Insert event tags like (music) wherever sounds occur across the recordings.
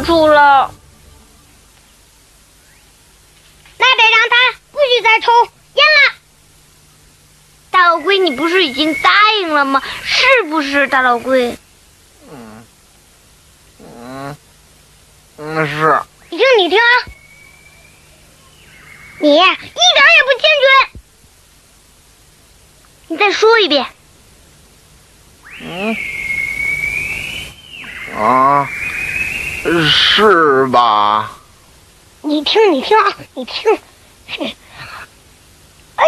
不出了。那得让他不许再抽烟了。大老龟，你不是已经答应了吗？是不是，大老龟？嗯嗯嗯，是。你听，你听啊，你一点也不坚决。你再说一遍。嗯。啊，是吧？你听，你听啊，你听。哎。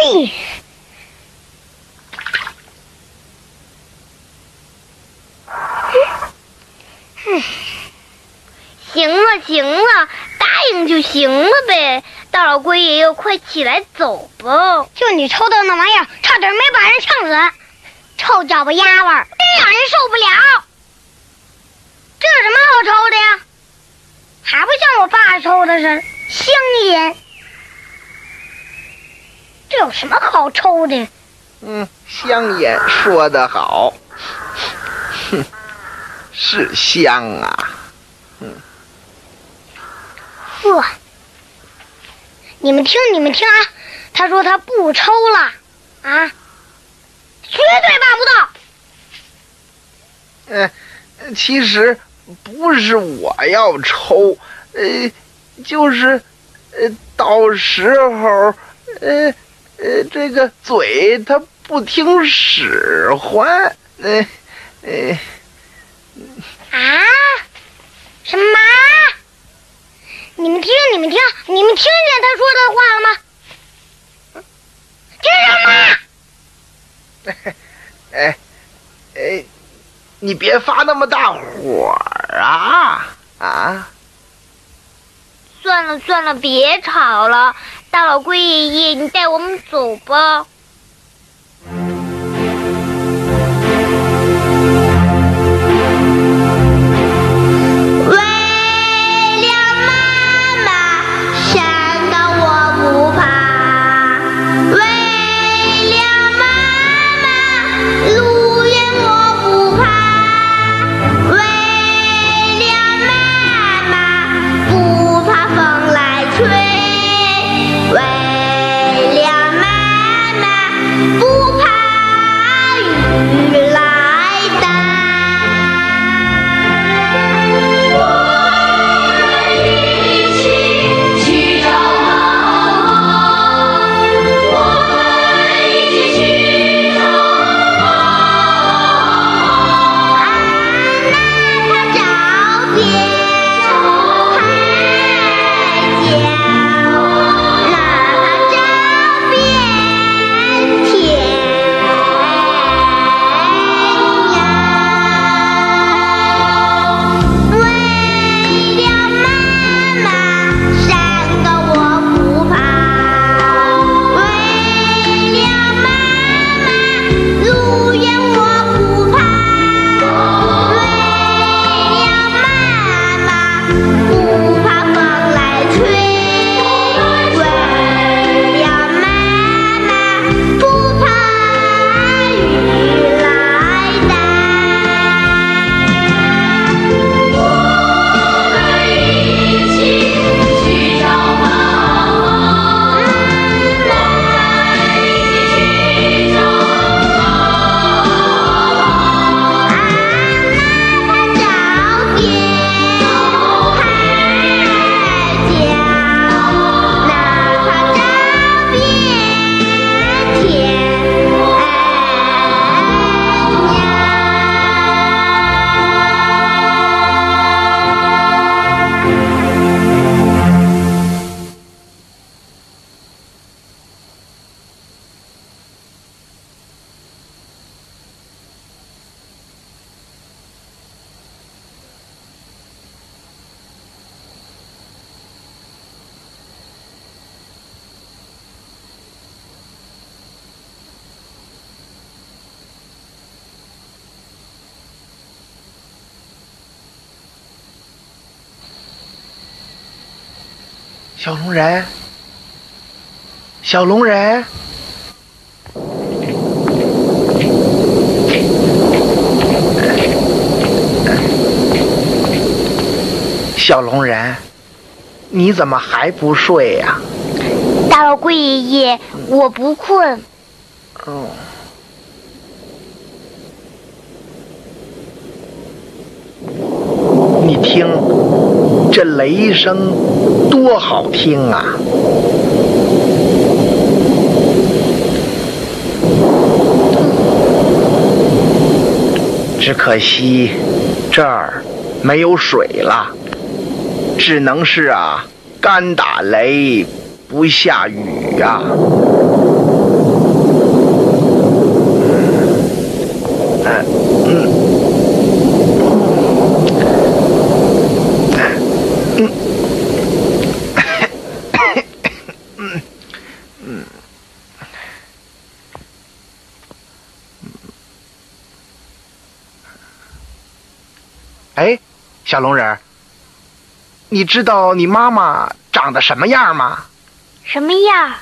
行了行了，答应就行了呗。大老龟爷爷，快起来走吧！就你抽的那玩意儿，差点没把人呛死。臭脚巴丫味儿，真让人受不了。这有什么好抽的呀？还不像我爸抽的是香烟。这有什么好抽的？嗯，香烟说得好。哼，是香啊。嗯。呵，你们听，你们听啊！他说他不抽了，啊，绝对办不到。嗯，其实不是我要抽，呃，就是呃，到时候，呃呃，这个嘴他不听使唤，呃呃。啊？什么？你们听，你们听，你们听见他说的话了吗？听什么？哎 (laughs) 哎，你别发那么大火啊啊！算了算了，别吵了，大老龟爷爷，你带我们走吧。小龙人，小龙人，小龙人，你怎么还不睡呀、大老龟爷爷，我不困。哦，你听，这雷声多好听啊！只可惜这儿没有水了，只能是啊，干打雷不下雨啊。嗯嗯小龙人儿，你知道你妈妈长得什么样吗？什么样？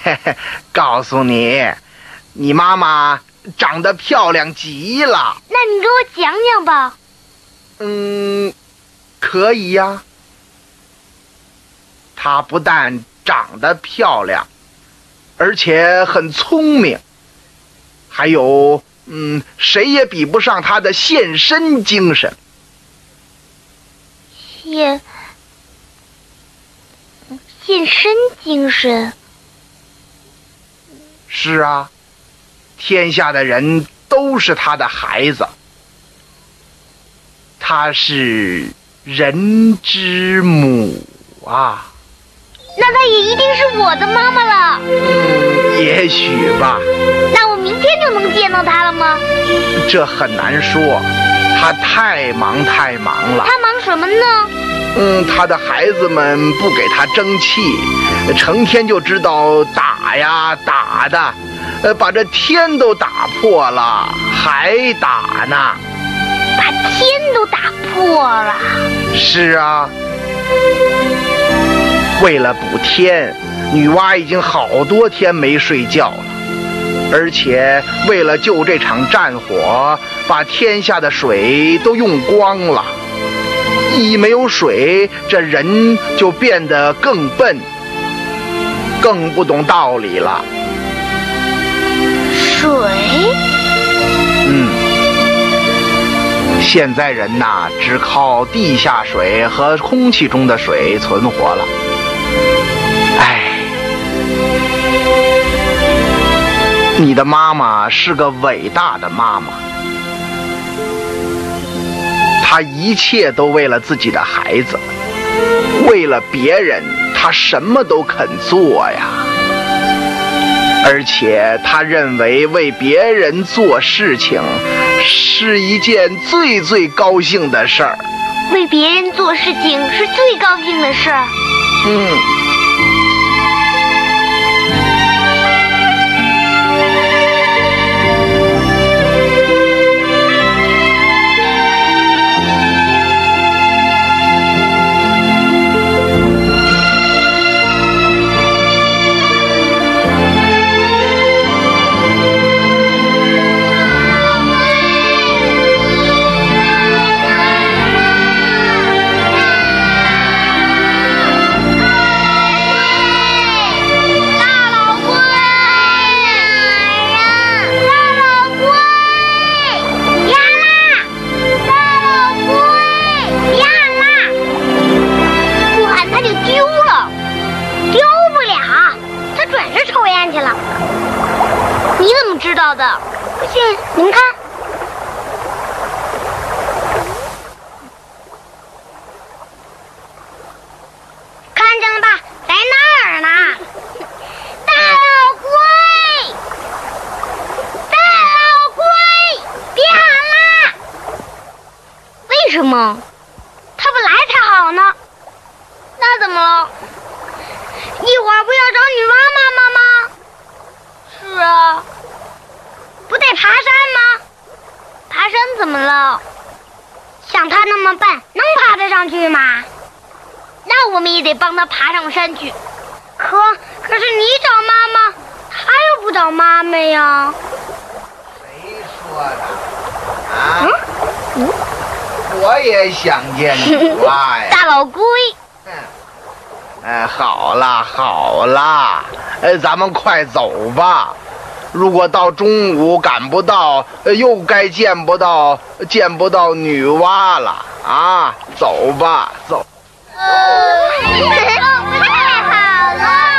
(laughs) 告诉你，你妈妈长得漂亮极了。那你给我讲讲吧。嗯，可以呀。她不但长得漂亮，而且很聪明，还有，嗯，谁也比不上她的献身精神。献献身精神。是啊，天下的人都是他的孩子。他是人之母啊。那她也一定是我的妈妈了。嗯，也许吧。那我明天就能见到她了吗？这很难说，她太忙太忙了。她忙什么呢？嗯，他的孩子们不给他争气，成天就知道打呀打的，呃，把这天都打破了，还打呢。把天都打破了。是啊，为了补天，女娲已经好多天没睡觉了，而且为了救这场战火，把天下的水都用光了。一没有水，这人就变得更笨，更不懂道理了。水？嗯，现在人呐，只靠地下水和空气中的水存活了。唉，你的妈妈是个伟大的妈妈，她一切都为了自己的孩子，为了别人，他什么都肯做呀。而且他认为为别人做事情是一件最最高兴的事儿。为别人做事情是最高兴的事儿。嗯。看见了吧，在那儿呢。(laughs) 大老龟，大老龟，别喊啦！为什么？他不来才好呢。那怎么了？一会儿不要找你妈妈妈吗？是啊，不得爬山吗？爬山怎么了？像他那么笨，能爬得上去吗？那我们也得帮他爬上山去，可可是你找妈妈，他又不找妈妈呀。谁说的？啊？嗯。我也想见女娲呀。(laughs) 大老龟。嗯。哎，好啦好啦，哎，咱们快走吧。如果到中午赶不到，又该见不到见不到女娲了啊！走吧，走。哦，(laughs) 太好了。